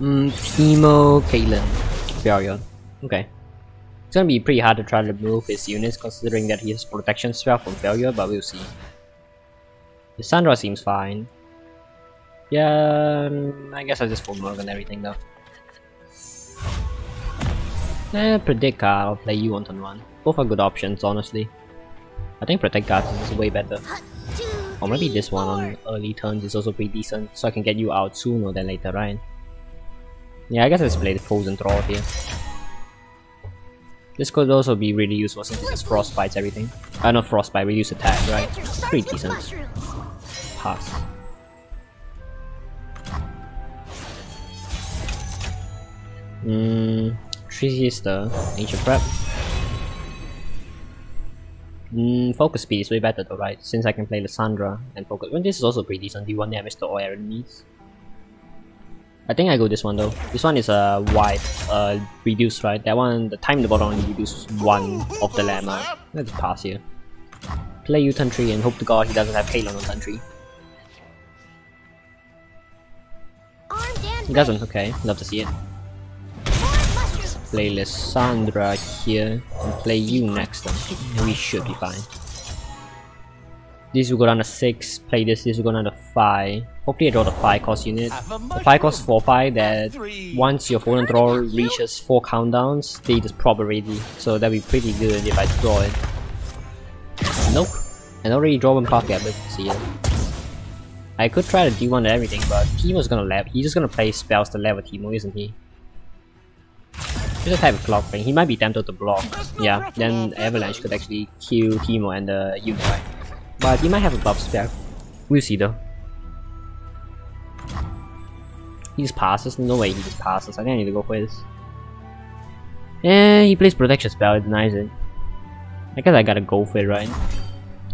Mm, Teemo, Caitlyn, Vario. Okay. It's gonna be pretty hard to try to move his units considering that he has protection spell from failure, but we'll see. Lissandra seems fine. Yeah, um, I guess I just full mulligan everything though. Eh, Predict card, I'll play you on turn 1. Both are good options, honestly. I think Protect Card is way better. Or maybe this one on early turns is also pretty decent, so I can get you out sooner than later, right? Yeah, I guess let's play the Frozen Thrall here. This could also be really useful since it has Frostbites everything. Uh, not Frostbite, reduce attack, right? Pretty decent. Pass. Mmm, Sister, Ancient Prep. Mm, focus speed is way better though, right? Since I can play Lissandra and focus. Well, this is also pretty decent. Do one damage to all enemies. I think I go this one though. This one is a uh, wide, uh, reduced, right? That one, the time the bottom only reduces one of the lemma. Let's pass here. Play U turn 3 and hope to god he doesn't have Caitlyn on turn 3. He doesn't, okay. Love to see it play Lissandra here and play you next then. We should be fine. This will go down to 6, play this, this will go down to 5. Hopefully I draw the 5 cost unit. The 5 cost 4 5 that once your opponent draw reaches 4 countdowns, they just prop already. So that'd be pretty good if I draw it. Nope. I already draw one path gap, let's see it. I could try to do one to everything, but Teemo's gonna level. He's just gonna play spells to level Teemo, isn't he? He just type of clock thing, He might be tempted to block. Yeah, then Avalanche could actually kill Teemo and the uh, Unify. But he might have a buff spell. We'll see though. He just passes? No way he just passes. I think I need to go for this. Yeah, he plays protection spell, it denies it. I guess I gotta go for it, right?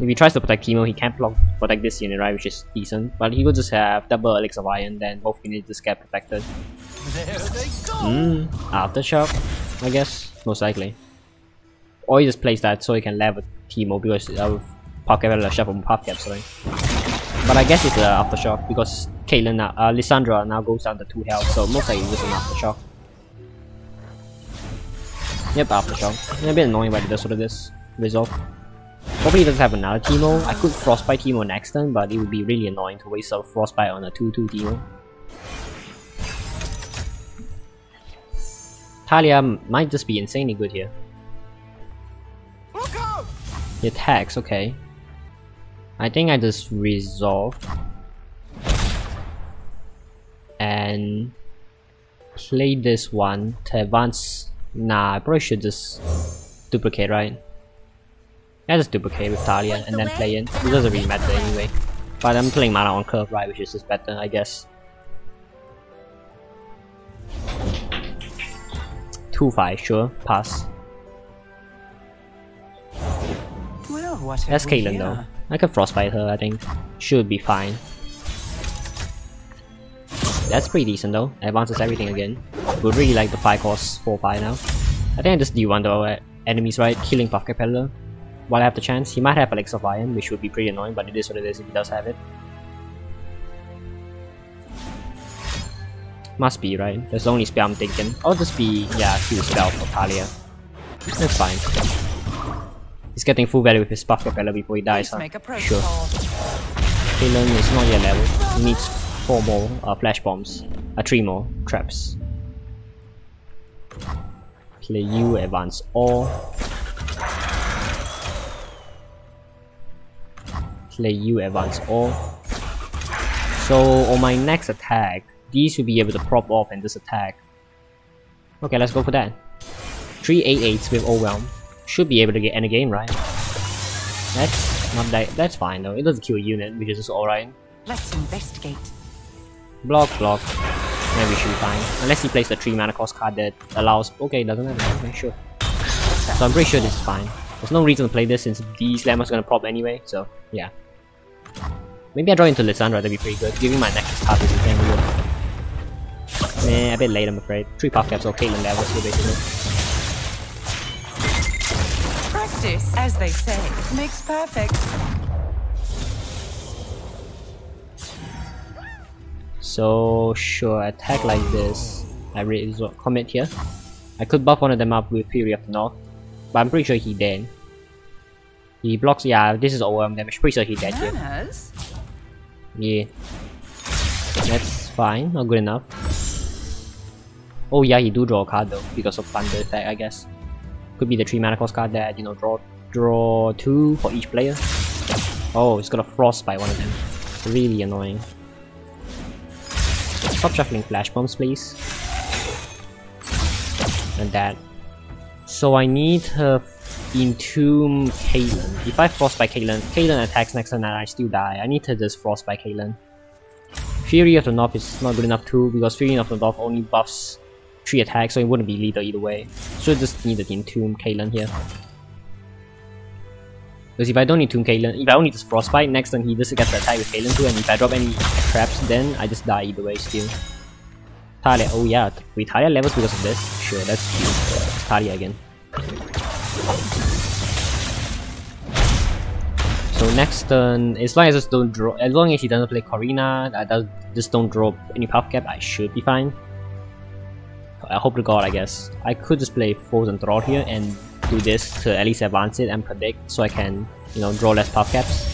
If he tries to protect Teemo, he can't block protect this unit, right? Which is decent. But he will just have double Elixir of Iron, then both units just get protected. Hmm, Aftershock, I guess, most likely. Or he just plays that so he can level Teemo because I will of Puffcap Shuffle Puffcap, sorry. But I guess it's uh, Aftershock because Caitlyn, uh, Lissandra now goes down to 2 health, so most likely it's an Aftershock. Yep, Aftershock. a bit annoying but it does what this Resolve. Probably doesn't have another Teemo. I could Frostbite Teemo next turn, but it would be really annoying to waste a Frostbite on a 2-2 Teemo. Taliyah might just be insanely good here. He attacks, okay. I think I just resolve and play this one to advance. Nah, I probably should just duplicate, right? I just duplicate with Taliyah and then play in. It doesn't really matter anyway. But I'm playing mana on curve, right, which is just better, I guess. 2-5, sure, pass. Well, That's Caitlyn though. I can frostbite her, I think. Should be fine. That's pretty decent though. Advances everything again. Would really like the 5 cost 4-5 now. I think I just do one though, enemies right, killing Puffcap Peddler while I have the chance. He might have Elixir of Iron, which would be pretty annoying, but it is what it is if he does have it. Must be, right? That's the only spell I'm thinking. I'll just be, yeah, Q spell for Taliyah. That's fine. He's getting full value with his Capeller before he dies, huh? Sure. Caitlyn is not yet level. He needs 4 more uh, flash bombs. Uh, 3 more traps. Play you, advance all. play you advance all. So on my next attack, these will be able to prop off and this attack. Okay, let's go for that. 3 8 with Overwhelm. Should be able to get any game, right? That's not that that's fine though. It doesn't kill a unit, which is alright. Let's investigate. Block, block. Maybe should be fine. Unless he plays the 3 mana cost card that allows okay, doesn't have okay, sure. So I'm pretty sure this is fine. There's no reason to play this since these lemmas gonna prop anyway, so yeah. Maybe I draw into Lissandra, that'd be pretty good. Giving my next card is insane good. Nah, a bit late I'm afraid. Three puff caps or Caitlyn levels here basically. Practice, as they say, makes perfect. So sure, attack like this. I really commit here. I could buff one of them up with Fury of the North, but I'm pretty sure he dead. He blocks, yeah, this is overwhelm damage, pretty sure he dead here. Yeah. That's fine, not good enough. Oh yeah, he do draw a card though, because of Thunder effect, I guess. Could be the 3 mana cost card that, you know, draw draw 2 for each player. Oh, it's got a Frostbite one of them. Really annoying. Stop shuffling flash bombs, please. And that. So I need to entomb Caitlyn. If I frostbite Caitlyn, Caitlyn attacks next turn and I still die. I need to just frostbite Caitlyn. Fury of the North is not good enough too because Fury of the North only buffs 3 attacks so it wouldn't be lethal either way. So I just need to entomb Caitlyn here. Because if I don't need Tomb Caitlyn, if I only just Frostbite, next turn he just gets to attack with Caitlyn too, and if I drop any traps, then I just die either way still. Taliyah, oh yeah, we Taliyah levels because of this? Sure, that's cute. Taliyah again. So next turn, as long as I just don't draw, as long as he doesn't play Corina, I does, just don't drop any puff cap, I should be fine. I hope to god, I guess. I could just play Frozen Thrall here and do this to at least advance it and predict so I can, you know, draw less puff caps.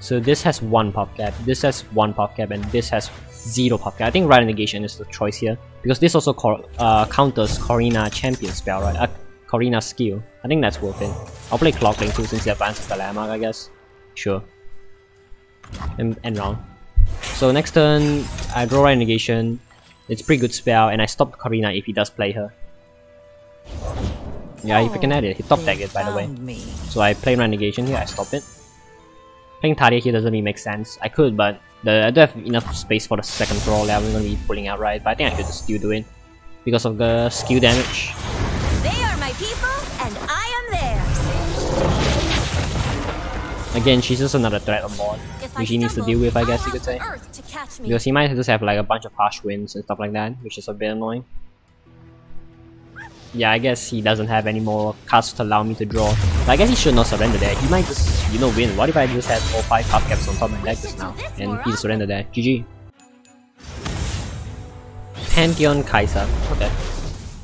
So this has one puff cap, this has one puff cap, and this has zero puff cap. I think right negation is the choice here because this also uh, counters Corina champion spell, right? Uh, Corina skill. I think that's worth it. I'll play Clockling too since he advances the landmark, I guess. Sure. And, and round. So next turn, I draw right negation. It's pretty good spell, and I stop Corina if he does play her. Yeah, he I can add it, he top tag it by the way. So I play Renegation here, I stop it. Playing Taliyah here doesn't really make sense. I could, but the, I don't have enough space for the second throw that I'm gonna be pulling out right, but I think I should still do it. Because of the skill damage. They are my people, and I am theirs. Again, she's just another threat on board, which he needs to deal with, I guess you could say. Because he might just have like a bunch of harsh winds and stuff like that, which is a bit annoying yeah, I guess he doesn't have any more cards to allow me to draw. But I guess he should not surrender there. He might just, you know, win. What if I just had all 5 card caps on top of my deck just now? And he just surrender there. GG. Pantheon Kai'Sa. Okay.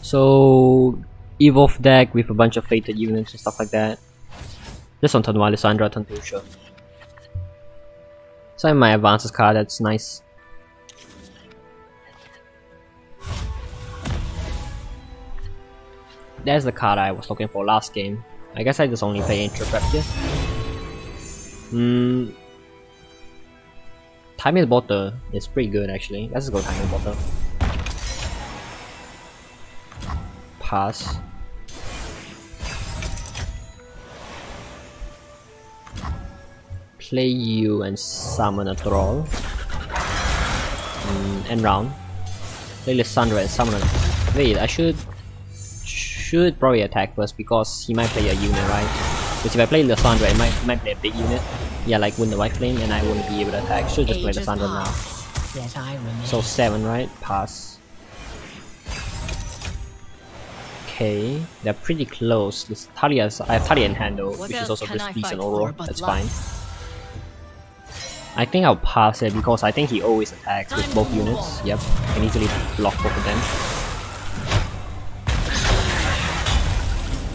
So, evolve deck with a bunch of fated units and stuff like that. Just on turn 1, Lissandra, turn 2, sure. So I have my advances card, that's nice. That's the card I was looking for last game. I guess I just only play Intro Prep. Hmm. Timing Water is pretty good actually. Let's go Timing Water. Pass. Play you and summon a Thrall. Mm, and round. Play Lissandra and summon a... Wait, I should should probably attack first because he might play a unit, right? Because if I play Lissandra, it might, might play a big unit. Yeah, like Wounded White Flame, and I wouldn't be able to attack. Should just play the Lissandra now. So 7, right? Pass. Okay, they're pretty close. This Taliyah's, I have Taliyah in hand though, which is also just decent overall. That's fine. I think I'll pass it because I think he always attacks with both units. Yep, can easily block both of them.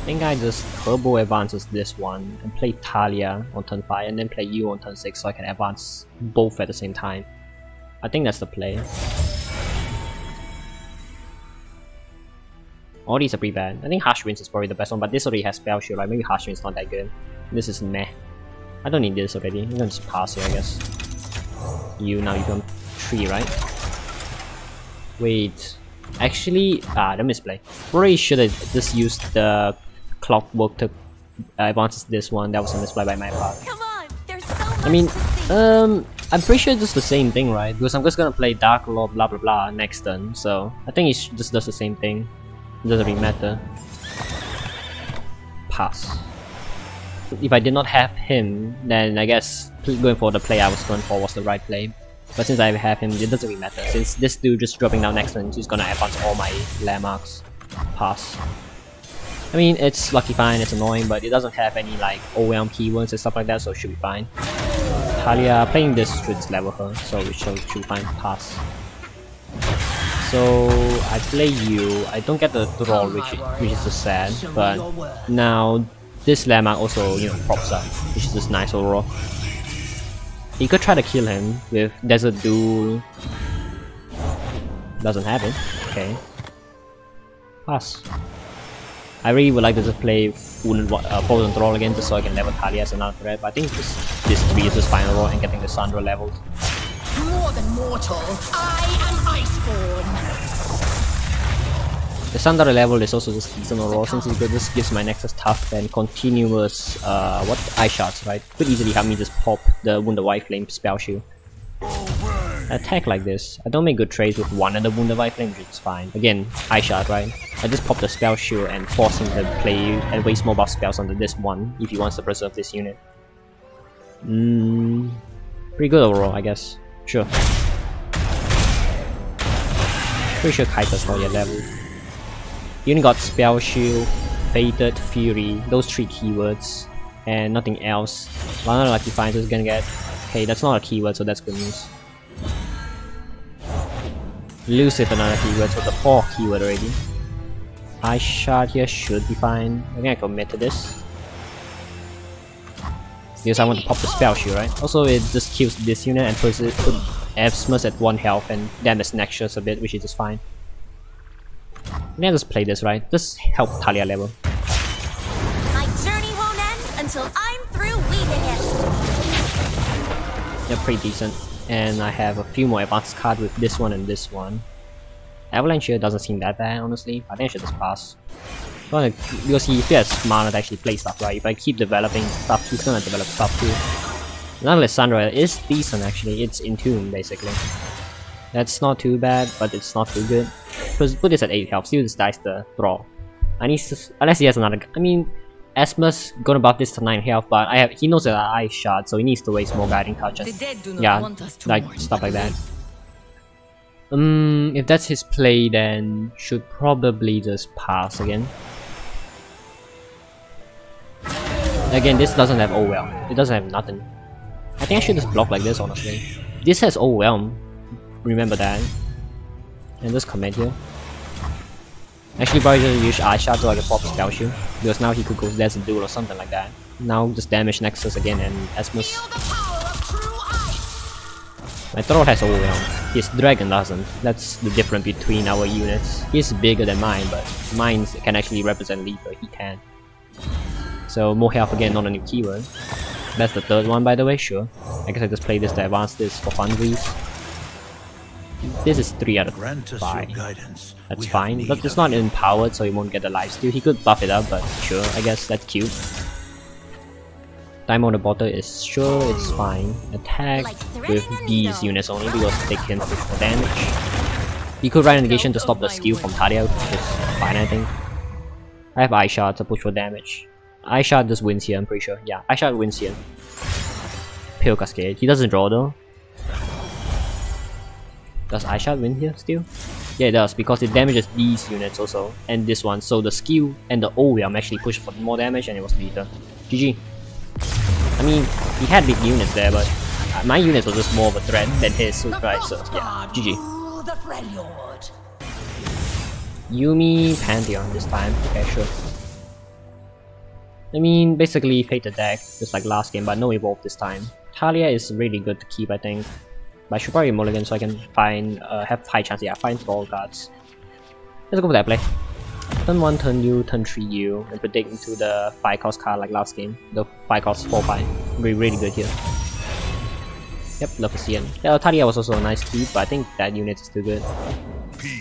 Think I just turbo advances this one and play Taliyah on turn 5 and then play you on turn 6 so I can advance both at the same time. I think that's the play. All these are pretty bad. I think Harsh Winds is probably the best one, but this already has Spell Shield, right? Maybe Harsh Winds not that good. This is meh. I don't need this already. I'm gonna just pass here, I guess. You, now you become 3, right? Wait. Actually, ah, the misplay. Probably should have just used the clockwork took uh, advance this one. That was a misplay by my part. I mean, um, I'm pretty sure it's just the same thing, right? Because I'm just gonna play Dark Lord blah blah blah next turn, so I think it just does the same thing. It doesn't really matter. Pass. If I did not have him, then I guess going for the play I was going for was the right play. But since I have him, it doesn't really matter. Since this dude just dropping down next turn, he's gonna advance all my landmarks. Pass. I mean, it's lucky fine, it's annoying, but it doesn't have any like OM keywords and stuff like that, so it should be fine. Taliyah playing this should level her, so we should, should find pass. So I play you. I don't get the draw, which which is just sad. But now this Lamar also you know props up, which is just nice overall. You could try to kill him with Desert Duel. Doesn't happen. Okay. Pass. I really would like to just play Wounded uh, Frozen Thrall again just so I can level Taliyah as another threat, but I think this this 3 is just final roll and getting Lissandra leveled. More than mortal, I am Iceborn. Lissandra level is also just decent overall since it just gives my Nexus tough and continuous uh, what Ice Shards, right? Could easily have me just pop the Wounded White Flame spell shield attack like this. I don't make good trades with one of the Wounded White Flame, is fine. Again, Ice Shard, right? I just pop the spell shield and force him to play and waste more buff spells onto this one if he wants to preserve this unit. Mmm. Pretty good overall, I guess. Sure. Pretty sure Kai'Sa's not yet level. Unit got Spell Shield, Fated, Fury, those three keywords, and nothing else. Lana Lucky Finds is gonna get. Okay, that's not a keyword, so that's good news. Elusive another keyword, so the 4 keyword already. Ice Shard here should be fine. I think I commit to this. Because I want to pop the spell shield, right? Also, it just kills this unit and puts it put Xmas at 1 health and damage Nexus a bit, which is just fine. Let just play this, right? Just help Taliyah level. My journey won't end until I'm through weaving it. They're pretty decent and I have a few more advanced cards with this one and this one. Avalanche here doesn't seem that bad, honestly. I think I should just pass. Because he has mana to actually play stuff, right? If I keep developing stuff, he's gonna develop stuff too. Now Lissandra is decent actually, it's in tune basically. That's not too bad, but it's not too good. Because put this at 8 health, still just dies the draw. I need to, unless he has another, I mean, Esmus gonna buff this to 9 health, but I have he knows that I shot, so he needs to waste more guiding touches. yeah, like stuff like that. Um, if that's his play, then should probably just pass again. Again, this doesn't have overwhelm. It doesn't have nothing. I think I should just block like this, honestly. This has overwhelm. Remember that. And just comment here. Actually probably just use Ice Shard so I can pop Spell Shield. Because now he could go Desert Duel or something like that. Now just damage Nexus again and Esmus. My Thrall has overwhelm. His Dragon doesn't. That's the difference between our units. He's bigger than mine, but mine can actually represent Leaper. He can. So more health again, not a new keyword. That's the third one by the way, sure. I guess I just play this to advance this for funsies. This is 3 out of 5. That's fine, but it's not empowered so he won't get the lifesteal. He could buff it up, but sure, I guess that's cute. Time on the bottle is sure, it's fine. Attack with these units only because they can push for damage. He could write a negation to stop the skill from Taliyah, which is fine I think. I have Ice Shard to push for damage. Ice Shard just wins here, I'm pretty sure. Yeah, Ice Shard wins here. Pale Cascade. He doesn't draw though. Does Ice Shard win here still? Yeah, it does, because it damages these units also, and this one, so the skill and the OWM actually pushed for more damage and it was lethal. GG. I mean, he had big units there, but uh, my units were just more of a threat than his, so, right, so yeah, GG. Yuumi Pantheon this time, okay, sure. I mean, basically Fated deck, just like last game, but no evolve this time. Taliyah is really good to keep, I think. But I should probably mulligan so I can find, uh, have high chance, yeah, find Thrall cards. Let's go for that play. Turn 1, turn you, turn 3 you, and predict into the 5 cost card like last game. The 5 cost 4 5. Be really good here. Yep, love to see it. Yeah, Taliyah was also a nice keep, but I think that unit is too good.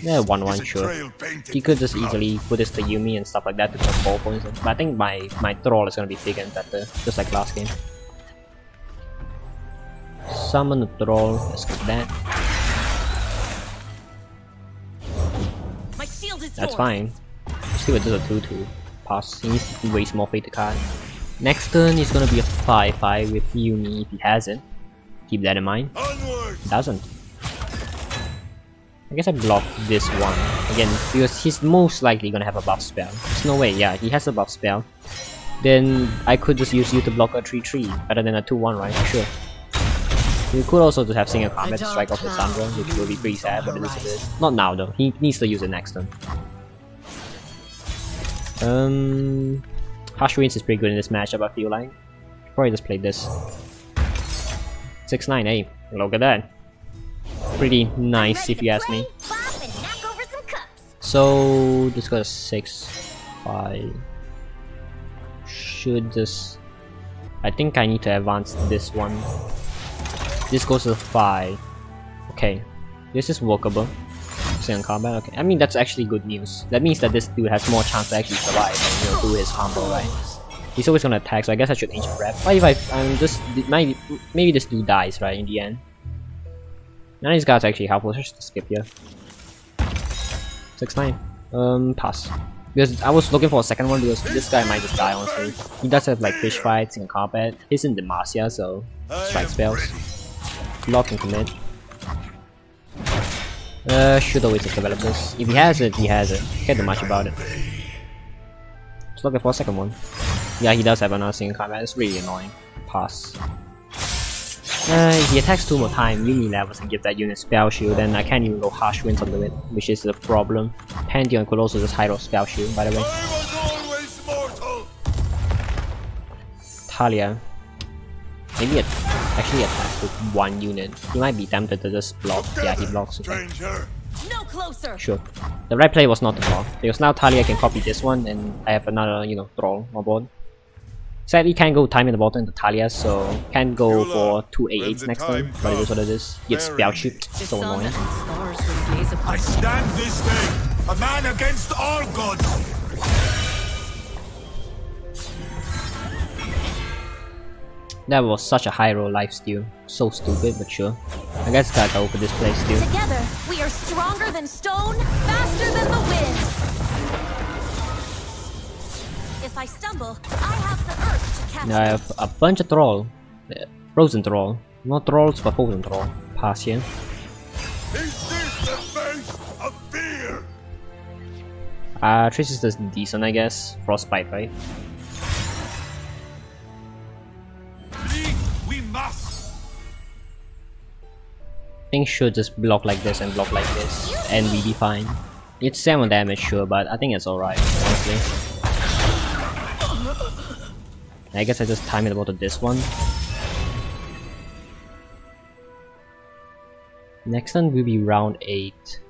Yeah, 1 1, sure. He could just easily put this to Yuumi and stuff like that to put 4 points in. But I think my, my Thrall is gonna be bigger and better, just like last game. Summon the troll. let's get that. That's fine. See what does a 2-2. Pass. He needs to waste more fate card. Next turn is gonna be a 5-5 with Yuumi if he has it. Keep that in mind. Doesn't. I guess I block this one. Again, because he's most likely gonna have a buff spell. There's no way, yeah, he has a buff spell. Then I could just use you to block a 3-3 rather than a 2-1, right? Sure. You could also just have single combat to strike off Lissandra, which will be pretty sad, but it is what it is. Not now though, he needs to use it next turn. Um, Harsh Winds is pretty good in this matchup, I feel like. Probably just play this. 6-9, hey, look at that. Pretty nice if you ask me. So, this goes 6, 5. Should just... I think I need to advance this one. This goes to 5. Okay, this is workable. Second combat, okay. I mean, that's actually good news. That means that this dude has more chance to actually survive and you know, do his combo, right? He's always gonna attack, so I guess I should ancient rep. What if I um just maybe maybe this dude dies right in the end? None of these guys actually helpful. Just skip here. Six nine. Um, pass. Because I was looking for a second one because this guy might just die honestly. He does have like fish fights in combat. He's in Demacia, so strike spells. Lock and commit. Uh, should always just develop this. If he has it, he has it. Can't do much about it. Just looking for a second one. Yeah, he does have another single combat. It's really annoying. Pass. Uh, if he attacks two more times, mini levels and give that unit spell shield, then I can't even go harsh winds onto it, which is the problem. Pantheon could also just hide off spell shield, by the way. Taliyah. Maybe it actually attacks with one unit. He might be tempted to just block. Yeah, he blocks. Okay. No closer. Sure. The right play was not to block, because now Taliyah can copy this one and I have another, you know, troll on board. Sadly, can't go time in the bottom into Taliyah, so can't go for two A8s next time, but it is what it is. Get spell shipped, so annoying. I stand this day, a man against all gods. That was such a high roll lifesteal. So stupid, but sure. I guess gotta go for this play still. Together, we are stronger than stone, faster than the wind. If I stumble, I have the earth to catch Now I have a bunch of troll. Uh, frozen troll. Not trolls, but frozen troll. Pass here. Is this the face of fear? Uh, Trace is just decent, I guess. Frostbite, right? Think should just block like this and block like this, and we be fine. It's 7 damage, sure, but I think it's alright, honestly. I guess I just time it about to this one. Next one will be round 8.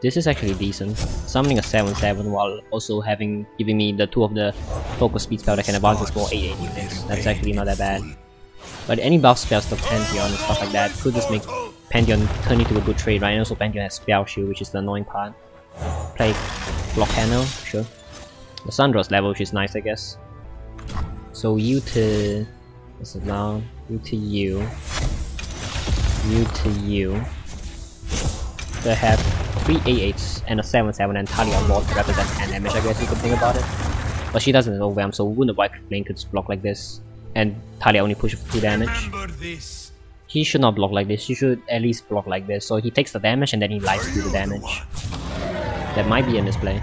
This is actually decent. Summoning a 7-7 while also having giving me the two of the focus speed spell that can advance the small 8-8 units. That's actually not that bad. But any buff spells to Pantheon and stuff like that could just make Pantheon turn into a good trade, right? And also Pantheon has Spell Shield, which is the annoying part. Play Block Panel, sure. Lissandra's level, which is nice, I guess. So you to... What's it now? You to you. You to you. They have 3 A8s and a 7-7 and Taliyah to represent 10 damage, I guess you could think about it. But she doesn't overwhelm, so Wound of White Flame could block like this. And Taliyah only pushes for 2 damage. He should not block like this, he should at least block like this. So he takes the damage and then he lies through the damage. That might be a misplay.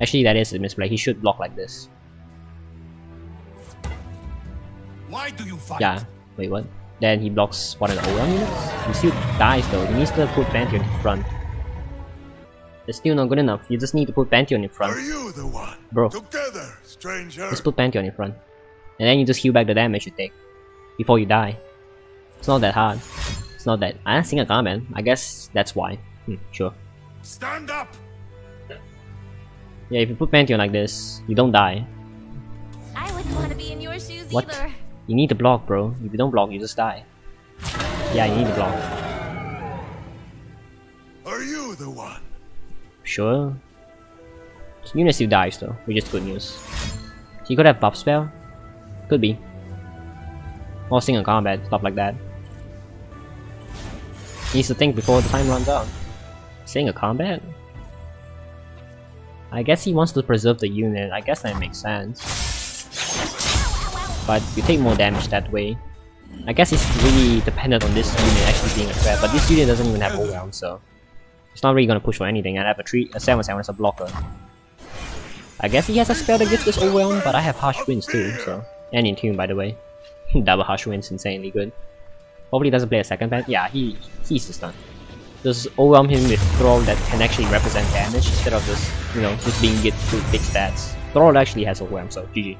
Actually, that is a misplay. He should block like this. Why do you fight? Yeah. Wait, what? Then he blocks one of the overwhelm units? He still dies though. He needs to put Pantheon in front. It's still not good enough. You just need to put Pantheon in front. Are you the one? Bro. Together, stranger. Just put Pantheon in front. And then you just heal back the damage you take. Before you die. It's not that hard. It's not that... I think a comment. I guess that's why. Hmm, sure. Stand up. Yeah, if you put Pantheon like this, you don't die. I wouldn't want to be in your shoes What? either. You need to block, bro. If you don't block, you just die. Yeah, you need to block. Are you the one? Sure. Unit still dies though, which is good news. He could have buff spell. Could be. Or single combat, stuff like that. He needs to think before the time runs out. Seeing a combat? I guess he wants to preserve the unit, I guess that makes sense. But you take more damage that way. I guess it's really dependent on this unit actually being a threat, but this unit doesn't even have overwhelm, so... It's not really gonna push for anything, I have a 3, a 7 7 as a blocker. I guess he has a spell that gives this overwhelm, but I have harsh winds too, so... And in tune by the way. Double harsh winds insanely good. He doesn't play a second pet. Yeah, he he's just done. Just overwhelm him with Thrall that can actually represent damage instead of just, you know, just being it to big stats. Thrall actually has overwhelm, so GG.